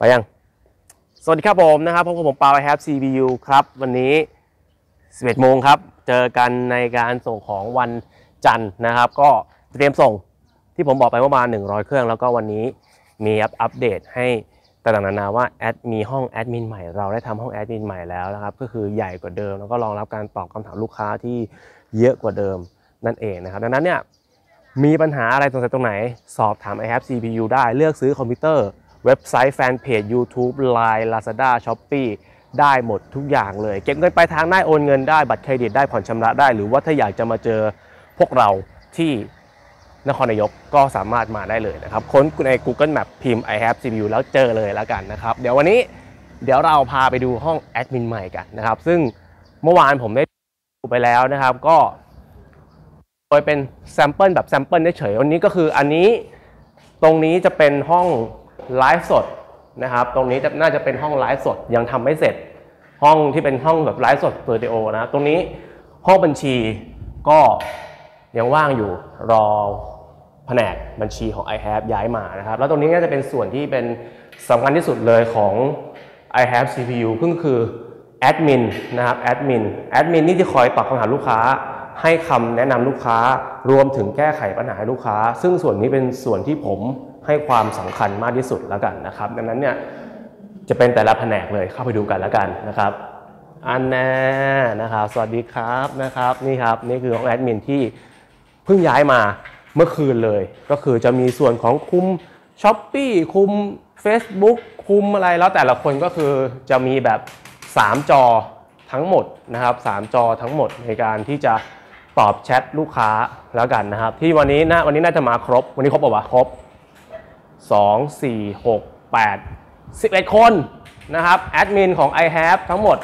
ไปยัง สวัสดีครับผมนะครับพบกับผมปาไอแฮป CPU ครับ วันนี้ 11 โมงครับ เจอกันในการส่งของวันจันทร์นะครับ ก็เตรียมส่งที่ผมบอกไปเมื่อวาน100 เครื่อง แล้วก็วันนี้มีอัปเดตให้ต่างๆนานาว่าแอดมีห้องแอดมินใหม่เราได้ทำห้องแอดมินใหม่แล้วนะครับ ก็คือใหญ่กว่าเดิม แล้วก็รองรับการตอบคำถามลูกค้าที่เยอะกว่าเดิมนั่นเองนะครับดังนั้นเนี่ยมีปัญหาอะไรสงสัยตรงไหน สอบถาม i h a v e CPU ได้เลือกซื้อคอมพิวเตอร์ เว็บไซต์แฟนเพจ YouTube Line Lazada Shopee ได้หมดทุกอย่างเลย เก็บเงินปลายทางได้โอนเงินได้บัตรเครดิตได้ผ่อนชำระได้ หรือว่าถ้าอยากจะมาเจอพวกเราที่นครนายกก็สามารถมาได้เลยนะครับ ค้นใน Google Map พิมพ์ iHAVECPU แล้วเจอเลยแล้วกันนะครับ เดี๋ยววันนี้เดี๋ยวเราพาไปดูห้องแอดมินใหม่กันนะครับ ซึ่งเมื่อวานผมได้ดูไปแล้วนะครับ ก็โดยเป็น sample แบบ sample เฉยวันนี้ก็คืออันนี้ตรงนี้จะเป็นห้อง ไลฟ์สดนะครับ ตรงนี้จะน่าจะเป็นห้องไลฟ์สดยังทำไม่เสร็จ ห้องที่เป็นห้องแบบไลฟ์สดสตูดิโอนะ ตรงนี้ห้องบัญชีก็ยังว่างอยู่รอแผนกบัญชีของ i h a v e ย้ายมานะครับ แล้วตรงนี้ก็จะเป็นส่วนที่เป็นสำคัญที่สุดเลยของ i h a v e CPU ซึ่งคือแอดมินนะครับแอดมินแอดมินนี่ที่คอยตอบคำถามลูกค้า ให้คำแนะนำลูกค้ารวมถึงแก้ไขปัญหาให้ลูกค้า ซึ่งส่วนนี้เป็นส่วนที่ผม ให้ความสำคัญมากที่สุดแล้วกันนะครับ ดังนั้นเนี่ยจะเป็นแต่ละแผนกเลยเข้าไปดูกันแล้วกันนะครับอันแน่นะครับสวัสดีครับนะครับนี่ครับนี่คือของแอดมินที่เพิ่งย้ายมาเมื่อคืนเลย ก็คือจะมีส่วนของคุม s h อ p e e คุม Facebook คุมอะไรแล้วแต่ละคนก็คือจะมีแบบ 3 จอทั้งหมดนะครับ 3 จอทั้งหมดในการที่จะตอบแชทลูกค้าแล้วกันนะครับ ที่วันนี้นะวันนี้น่าจะมาครบ วันนี้ครบป่าวะครบ 2 4 6 8 11 คนนะครับแอดมินของ i h a v e ทั้งหมด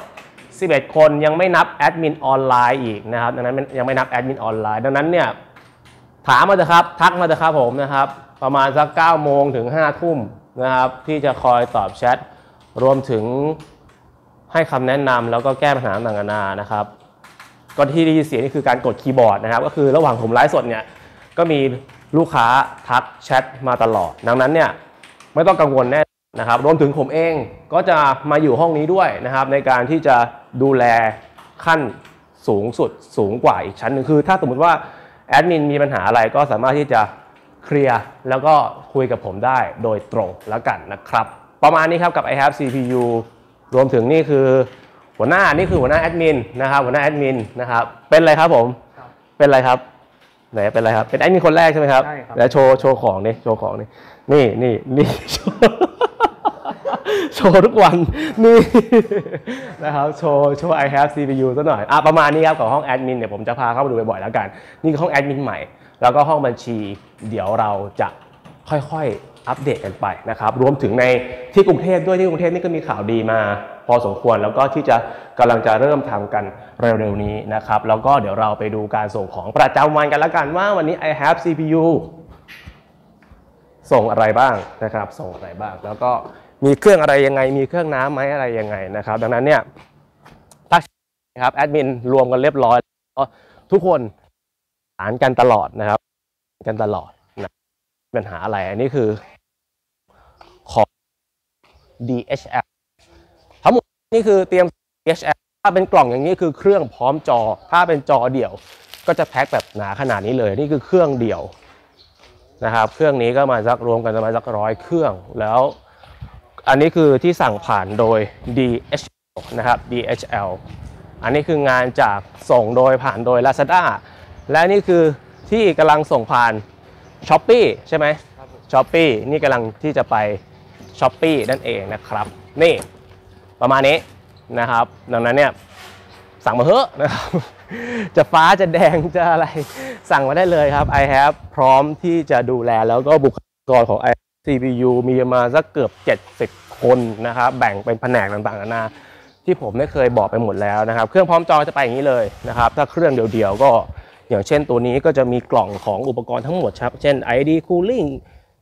11 คนยังไม่นับแอดมินออนไลน์อีกนะครับดังนั้นยังไม่นับแอดมินออนไลน์ดังนั้นเนี่ยถามมาเถอะครับ ทักมาเถอะครับผมนะครับ ประมาณสัก9โมงถึง5ทุ่มนะครับ ที่จะคอยตอบแชทรวมถึงให้คำแนะนำแล้วก็แก้ปัญหาต่างๆนานะครับก็ที่ได้ยินเสียงนี่คือการกดคีย์บอร์ดนะครับ ก็คือระหว่างผมไลฟ์สดเนี่ยก็มี ลูกค้าทักแชทมาตลอด ดังนั้นเนี่ยไม่ต้องกังวลแน่นะครับรวมถึงผมเองก็จะมาอยู่ห้องนี้ด้วยนะครับ ในการที่จะดูแลขั้นสูงสุดสูงกว่าอีกชั้นหนึ่งคือ ถ้าสมมติว่าแอดมินมีปัญหาอะไรก็สามารถที่จะเคลียร์แล้วก็คุยกับผมได้โดยตรงแล้วกันนะครับ ประมาณนี้ครับกับ i have CPU รวมถึงนี่คือหัวหน้านี่คือหัวหน้าแอดมินนะครับหัวหน้าแอดมินนะครับเป็นอะไรครับผมครับเป็นอะไรครับ ไหนเป็นอะไรครับ เป็นแอดมินคนแรกใช่ไหมครับ ใช่ครับ แล้วโชว์โชว์ของนี่โชว์ของนี่นี่นี่นี่โชว์โชว์ทุกวันนี่ นะครับโชว์โชว์ I have CPU ซะหน่อยอะประมาณนี้ครับของห้องแอดมินเดี๋ยวผมจะพาเข้ามาดูบ่อยๆแล้วกัน นี่คือห้องแอดมินใหม่ แล้วก็ห้องบัญชี เดี๋ยวเราจะค่อยๆ อัปเดตกันไปนะครับ รวมถึงในที่กรุงเทพด้วยที่กรุงเทพนี่ก็มีข่าวดีมา พอสมควรแล้วก็ที่จะกำลังจะเริ่มทำกันเร็วๆนี้นะครับ แล้วก็เดี๋ยวเราไปดูการส่งของประจำวันกันล้วกันว่าวันนี้ I have CPU ส่งอะไรบ้างนะครับ ส่งอะไรบ้าง แล้วก็มีเครื่องอะไรยังไง มีเครื่องน้ำไหมอะไรยังไงนะครับ ดังนั้นเนี่ยทักครับแอดมินรวมกันเรียบร้อยทุกคนอ่านกันตลอดนะครับ กันตลอดนะปัญหาอะไรอันนี้คือ DHL ทั้งหมดนี่คือเตรียม DHL ถ้าเป็นกล่องอย่างนี้คือเครื่องพร้อมจอ ถ้าเป็นจอเดี่ยว ก็จะแพ็คแบบหนาขนาดนี้เลย นี่คือเครื่องเดี่ยวนะครับ เครื่องนี้ก็มาสักรวมกันประมาณสักร้อยเครื่อง แล้วอันนี้คือที่สั่งผ่านโดย DHL นะครับ DHL อันนี้คืองานจากส่งโดยผ่านโดย Lazada และนี่คือที่กำลังส่งผ่าน s h อ p e e ใช่ไหมครับผม s h อ p e e นี่กำลังที่จะไป s h อ p e e นั่นเองนะครับ นี่ประมาณนี้นะครับ ดังนั้นเนี่ยสั่งมาเถอะนะครับจะฟ้าจะแดงจะอะไรสั่งมาได้เลยครับ i have พร้อมที่จะดูแลแล้วก็บุคลากรของ i CPU มีมาสักเกือบ 70 คนนะครับ แบ่งเป็นแผนกต่างๆนานาที่ผมได้เคยบอกไปหมดแล้วนะครับ เครื่องพร้อมจอจะไปอย่างนี้เลยนะครับ ถ้าเครื่องเดียวๆก็อย่างเช่นตัวนี้ก็จะมีกล่องของอุปกรณ์ทั้งหมดครับ เช่น ID Cooling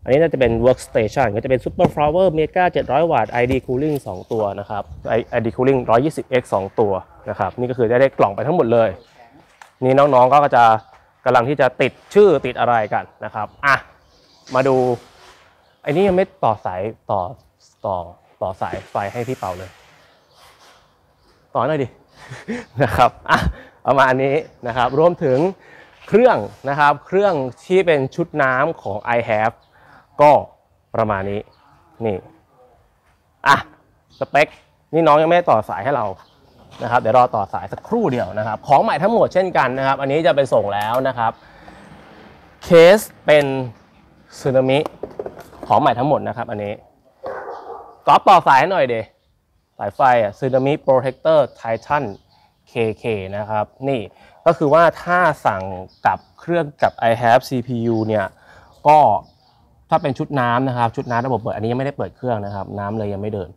อันนี้น่าจะเป็น workstation ก็จะเป็น super flower mega 700 วัตต์ ID cooling 2 ตัวนะครับ ID cooling 120x 2 ตัวนะครับ นี่ก็คือได้ได้กล่องไปทั้งหมดเลย นี่น้องๆก็จะกำลังที่จะติดชื่อติดอะไรกันนะครับ อะ มาดูไอ้นี่ยังไม่ต่อสายต่อต่อต่อสายไฟให้พี่เปาเลย ต่อหน่อยดิ นะครับ อะประมาณนี้นะครับ รวมถึงเครื่องนะครับ เครื่องที่เป็นชุดน้ำของ i have ก็ประมาณนี้นี่อะสเปคนี่น้องยังไม่ได้ต่อสายให้เรานะครับเดี๋ยวรอต่อสายสักครู่เดียวนะครับ ของใหม่ทั้งหมดเช่นกันนะครับ อันนี้จะไปส่งแล้วนะครับ เคสเป็นซึนามิของใหม่ทั้งหมดนะครับ อันนี้ก๊อปต่อสายให้หน่อยเดสายไฟอะซึนามิโปรเทคเตอร์ไททัน KK นะครับ นี่ก็คือว่าถ้าสั่งกับเครื่องกับ i have CPU เนี่ย ก็ ถ้าเป็นชุดน้ำนะครับ ชุดน้ำระบบเปิดอันนี้ยังไม่ได้เปิดเครื่องนะครับ น้ำเลยยังไม่เดิน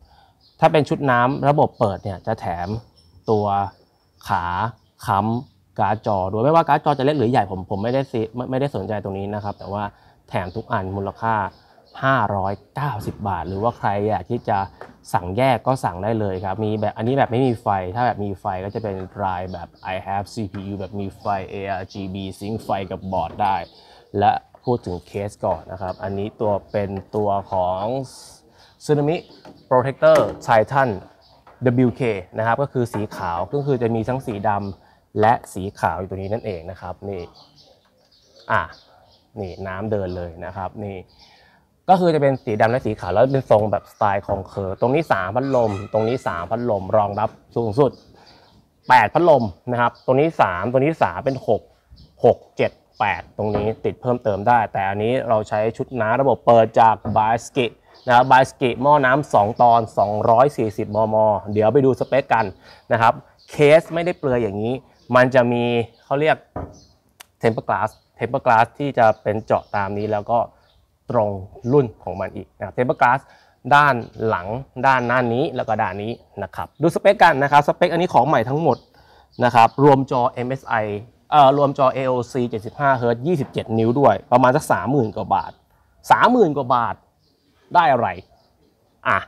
ถ้าเป็นชุดน้ำระบบเปิดเนี่ยจะแถมตัวขาค้ำการ์ดจอด้วยไม่ว่าการ์ดจอจะเล็กหรือใหญ่ผมผมไม่ได้ซีไม่ได้สนใจตรงนี้นะครับ แต่ว่าแถมทุกอันมูลค่า 590 บาท หรือว่าใครอยากที่จะสั่งแยกก็สั่งได้เลยครับ มีแบบอันนี้แบบไม่มีไฟ ถ้าแบบมีไฟก็จะเป็นรายแบบ i have CPU แบบมีไฟ ARGB sync ไฟกับบอร์ดได้ และ พูดถึงเคสก่อนนะครับ อันนี้ตัวเป็นตัวของ Tsunami Protector Titan WK นะครับ ก็คือสีขาวก็คือจะมีทั้งสีดำและสีขาวอยู่ตัวนี้นั่นเองนะครับนี่อะนี่น้ำเดินเลยนะครับนี่ก็คือจะเป็นสีดำและสีขาวแล้วเป็นทรงแบบสไตล์ของเคอร์ตรงนี้ 3 พัดลม ตรงนี้ 3 พัดลม รองรับสูงสุด 8 พัดลมนะครับตรงนี้ 3ตรงนี้ 3 เป็น 6 6 7 8 ตรงนี้ติดเพิ่มเติมได้ แต่อันนี้เราใช้ชุดน้ำระบบเปิดจาก Bykski นะครับ Bykski หม้อน้ำ2ตอน 240 มม เดี๋ยวไปดูสเปคกันนะครับ เคสไม่ได้เปลือยอย่างนี้ มันจะมีเขาเรียก tempered glass tempered glass ที่จะเป็นเจาะตามนี้แล้วก็ตรงรุ่นของมันอีกนะครับ tempered glassด้านหลังด้านหน้านี้แล้วก็ด้านนี้นะครับ ดูสเปคกันนะครับ สเปคอันนี้ของใหม่ทั้งหมดนะครับ รวมจอ MSI เอ่อ รวมจอ AOC 75 Hz 27 นิ้วด้วย ประมาณสัก 30,000 กว่าบาท 30,000 กว่าบาทได้อะไรอะ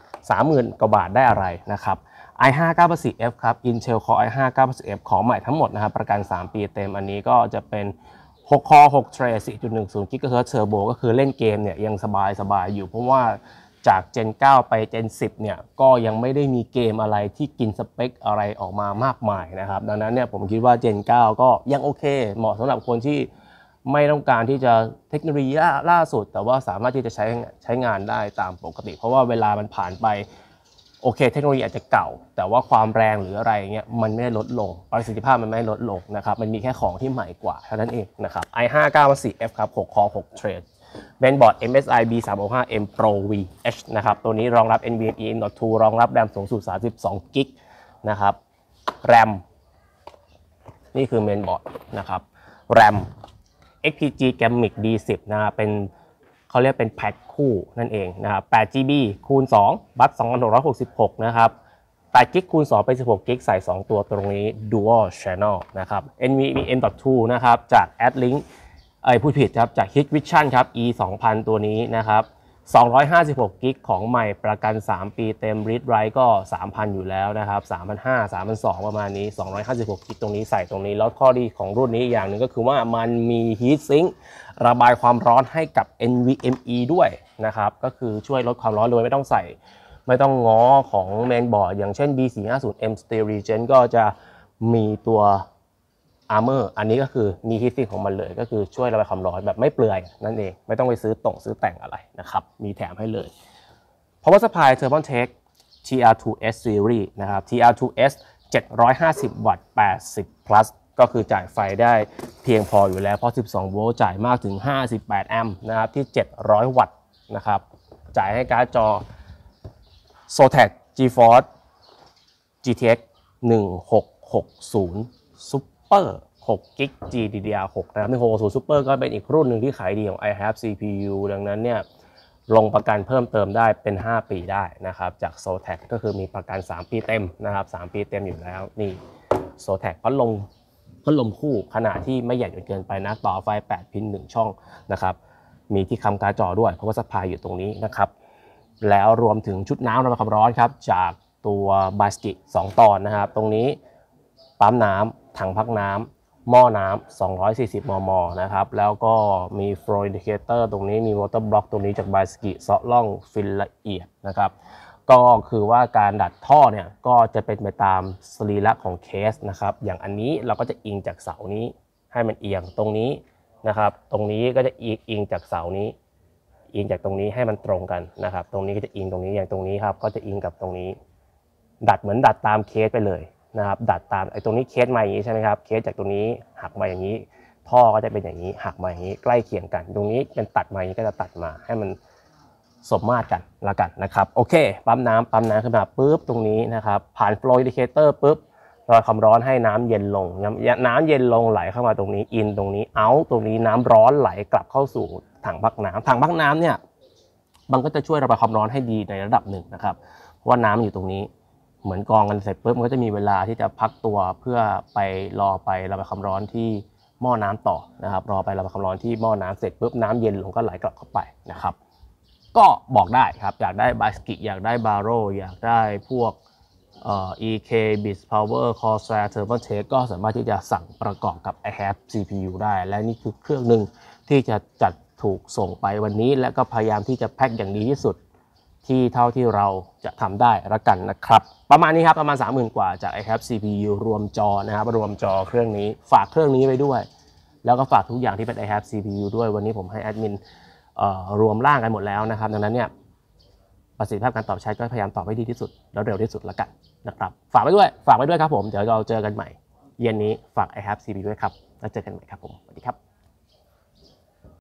30,000 กว่าบาทได้อะไรนะครับ i5 984F ครับ Intel Core i5 984F ของใหม่ทั้งหมดนะครับ ประกัน 3 ปีเต็มอันนี้ก็จะเป็น6 Core 6 Tray 4.10 GHz Turbo ก็คือเล่นเกมเนี่ยยังสบายสบายอยู่เพราะว่า จาก Gen 9 ไป Gen 10 เนี่ยก็ยังไม่ได้มีเกมอะไรที่กินสเปคอะไรออกมามากมายนะครับ ดังนั้นเนี่ยผมคิดว่า Gen 9 ก็ยังโอเค เหมาะสำหรับคนที่ไม่ต้องการที่จะเทคโนโลยีล่าสุด แต่ว่าสามารถที่จะใช้ใช้งานได้ตามปกติ เพราะว่าเวลามันผ่านไปโอเค เทคโนโลยีอาจจะเก่า แต่ว่าความแรงหรืออะไรเงี้ยมันไม่ได้ลดลง ประสิทธิภาพมันไม่ได้ลดลงนะครับมันมีแค่ของที่ใหม่กว่าเท่านั้นเองนะครับ i5 94F ครับ6 Core 6 Thread เบนบอร์ด MSI B365M Pro VH นะครับตัวนี้รองรับ NVMe M.2 รองรับแรมสูงสุด 32กิกนะครับแรมนี่คือเมนบอร์ดนะครับแรม XPG Gamic D10 นะครับเป็นเขาเรียกเป็นแพ็คคู่นั่นเองนะครับ 8GB คูณ 2 บัต2666 นะครับ8กิกคูณ 2 เป็น 16กิกใส่ 2 ตัวตรงนี้ Dual Channel นะครับ NVMe M.2 นะครับจาก AdLink เอ้ยพูดผิดครับจาก Hikvision ครับ E 2 0 0ตัวนี้นะครับ256กิกของใหม่ประกัน 3 ปีเต็ม Read Write ก็ 3,000 อยู่แล้วนะครับ3,500 3,200 ประมาณนี้ 256กิกตรงนี้ใส่ตรงนี้ แล้วข้อดีของรุ่นนี้อย่างหนึ่งก็คือว่ามันมี Heat Sink ระบายความร้อนให้กับ NVMe ด้วยนะครับ ก็คือช่วยลดความร้อนโดยไม่ต้องใส่ ไม่ต้องง้อของเมนบอร์ดอย่างเช่น B450M Steel Regen ก็จะมีตัว Armor อันนี้ก็คือมีฮีทซิ่งของมันเลย ก็คือช่วยระบายความร้อนแบบไม่เปลือยนั่นเอง ไม่ต้องไปซื้อต่งซื้อแต่งอะไรนะครับ มีแถมให้เลย Power Supply Thermal Tech TR2S Series นะครับ TR2S 750 วัตต์ 80 plus ก็คือจ่ายไฟได้เพียงพออยู่แล้ว เพราะ 12 โวลต์จ่ายมากถึง 58 แอมป์นะครับ ที่ 700 วัตต์นะครับ จ่ายให้การ์ดจอ Zotac GeForce GTX 1660 Super 6 g b GDDR6 นะครับ1660 Super ก็เป็นอีกรุ่นหนึ่งที่ขายดีของ i have CPU ดังนั้นเนี่ยลงประกันเพิ่มเติมได้เป็น 5 ปีได้นะครับ จาก s o t a c ก็คือมีประกัน 3 ปีเต็มนะครับ 3 ปีเต็มอยู่แล้วนี่ s o t a c พัดลมพัดลมคู่ขนาดที่ไม่ใหญ่จนเกินไปนะ ต่อไฟ 8 พิน 1 ช่องนะครับ มีที่ค้ำการ์ดจอด้วย เพราะว่าสปายอยู่ตรงนี้นะครับ แล้วรวมถึงชุดน้ำระบายความร้อนครับ จากตัว Bykski 2ตอนนะครับ ตรงนี้ปั๊มน้ำ ถังพักน้ำหม้อน้ำ240 มม นะครับ แล้วก็มี flow indicator ตรงนี้มี water block ตรงนี้จากบ s สกิเซาะล่องฟินละเอียดนะครับ ก็คือว่าการดัดท่อเนี่ยก็จะเป็นไปตามสรีระของเคสนะครับ อย่างอันนี้เราก็จะอิงจากเสานี้ให้มันเอียงตรงนี้นะครับ ตรงนี้ก็จะอิงอิงจากเสานี้อิงจากตรงนี้ให้มันตรงกันนะครับ ตรงนี้ก็จะอิงตรงนี้อย่างตรงนี้ครับ ก็จะอิงกับตรงนี้ ดัดเหมือนดัดตามเคสไปเลย นะครับดัดตามไอ้ตรงนี้เคสมาอย่างนี้ใช่ไหมครับเคสจากตรงนี้หักมาอย่างนี้ ท่อก็จะเป็นอย่างนี้หักมาอย่างนี้ใกล้เคียงกัน ตรงนี้เป็นตัดมาอย่างนี้ก็จะตัดมาให้มันสมมาตรกันละกันนะครับโอเค ปั๊มน้ำปั๊มน้ำขึ้นมาปุ๊บตรงนี้นะครับผ่าน flow indicator ปุ๊บรอยความร้อนให้น้ำเย็นลง น้ำน้ำเย็นลงไหลเข้ามาตรงนี้อินตรงนี้เอาตรงนี้น้ำร้อนไหลกลับเข้าสู่ถังพักน้ำถังพักน้ำเนี่ยมันก็จะช่วยระบายความร้อนให้ดีในระดับหนึ่งนะครับว่าน้ำอยู่ตรงนี้ เหมือนกองกันเสร็จปุ๊บมันก็จะมีเวลาที่จะพักตัวเพื่อไปรอไประบายความร้อนที่หม้อน้ำต่อนะครับ รอไประบายความร้อนที่หม้อน้ำเสร็จปุ๊บน้ำเย็นลงก็ไหลกลับเข้าไปนะครับ ก็บอกได้ครับอยากได้บาสกิอยากได้บาโรอยากได้พวกเอ่อ EK b i t Power Corsair Thermal Take ก็สามารถที่จะสั่งประกอบกับ i h a v e CPU ได้ และนี่คือเครื่องหนึ่งที่จะจัดถูกส่งไปวันนี้ และก็พยายามที่จะแพ็คอย่างดีที่สุด ที่เท่าที่เราจะทำได้ละกันนะครับ ประมาณนี้ครับประมาณ 30,000 กว่าจาก i h a v CPU รวมจอนะครับรวมจอเครื่องนี้ฝากเครื่องนี้ไว้ด้วย แล้วก็ฝากทุกอย่างที่เป็น i h a v CPU ด้วยวันนี้ผมให้แอดมินเอ่อรวมร่างกันหมดแล้วนะครับ ดังนั้นเนี่ยประสิทธิภาพการตอบใช้ก็พยายามตอบให้ดีที่สุด แล้วเร็วที่สุดละกันนะครับ ฝากไว้ด้วยฝากไว้ด้วยครับผม เดี๋ยวเราเจอกันใหม่ เย็นนี้ฝาก i h a v CPU ด้วยครับแล้วเจอกันใหม่ครับผมสวัสดีครับ